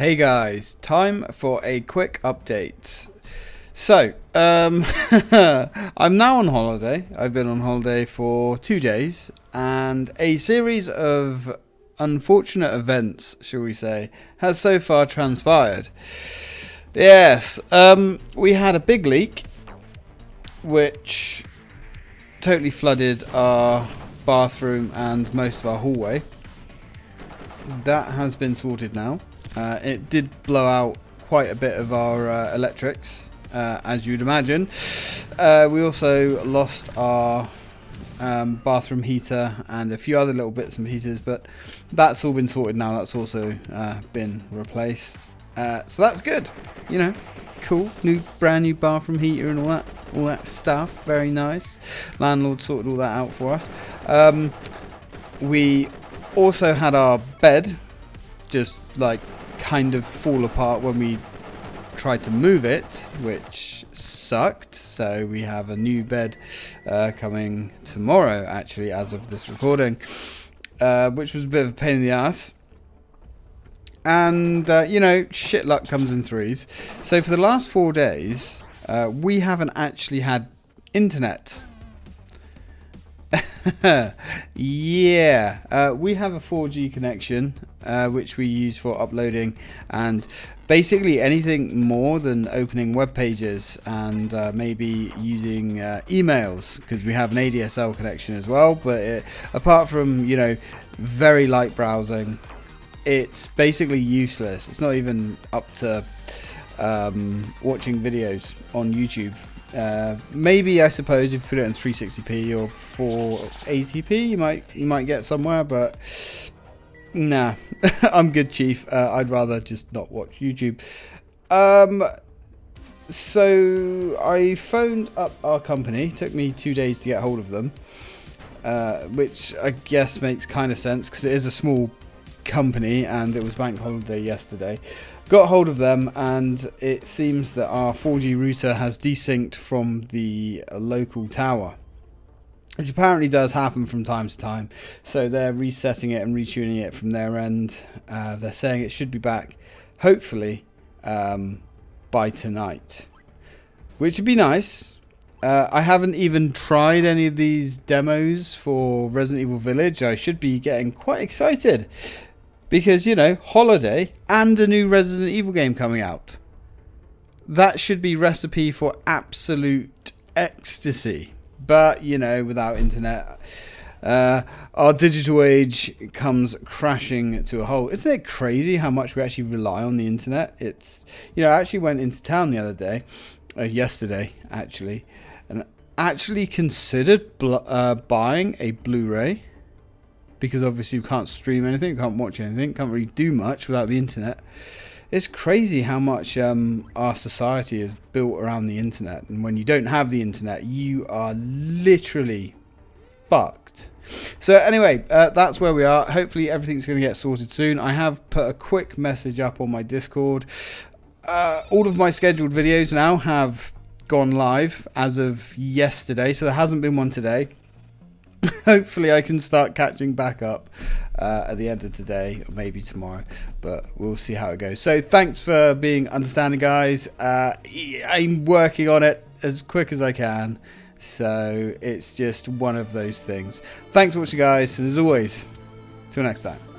Hey guys, time for a quick update. So, um, I'm now on holiday. I've been on holiday for two days, and a series of unfortunate events, shall we say, has so far transpired. Yes, um, we had a big leak, which totally flooded our bathroom and most of our hallway. That has been sorted now. Uh, it did blow out quite a bit of our uh, electrics, uh, as you'd imagine. Uh, we also lost our um, bathroom heater and a few other little bits and pieces, but that's all been sorted now. That's also uh, been replaced. Uh, so that's good. You know, cool. New, brand new bathroom heater and all that, all that stuff. Very nice. Landlord sorted all that out for us. Um, we also had our bed just like kind of fall apart when we tried to move it, which sucked. So we have a new bed uh, coming tomorrow, actually, as of this recording, uh, which was a bit of a pain in the ass. And, uh, you know, shit luck comes in threes. So for the last four days, uh, we haven't actually had internet yeah, uh, we have a 4G connection uh, which we use for uploading and basically anything more than opening web pages and uh, maybe using uh, emails because we have an ADSL connection as well. But it, apart from you know very light browsing, it's basically useless. It's not even up to um, watching videos on YouTube uh, maybe I suppose if you put it in 360p or 480p, you might you might get somewhere, but nah, I'm good, Chief. Uh, I'd rather just not watch YouTube. Um, so I phoned up our company. It took me two days to get hold of them, uh, which I guess makes kind of sense because it is a small company and it was bank holiday yesterday. Got hold of them, and it seems that our 4G router has desynced from the local tower. Which apparently does happen from time to time. So they're resetting it and retuning it from their end. Uh, they're saying it should be back, hopefully, um, by tonight. Which would be nice. Uh, I haven't even tried any of these demos for Resident Evil Village. I should be getting quite excited because, you know, holiday and a new Resident Evil game coming out. That should be recipe for absolute ecstasy. But, you know, without internet, uh, our digital age comes crashing to a halt. Isn't it crazy how much we actually rely on the internet? It's, you know, I actually went into town the other day, uh, yesterday actually, and actually considered uh, buying a Blu ray because obviously you can't stream anything, can't watch anything, can't really do much without the internet. It's crazy how much um, our society is built around the internet, and when you don't have the internet, you are literally fucked. So anyway, uh, that's where we are. Hopefully everything's going to get sorted soon. I have put a quick message up on my Discord. Uh, all of my scheduled videos now have gone live as of yesterday, so there hasn't been one today. hopefully I can start catching back up uh, at the end of today or maybe tomorrow but we'll see how it goes. So thanks for being understanding guys. Uh, I'm working on it as quick as I can so it's just one of those things. Thanks for watching guys and as always till next time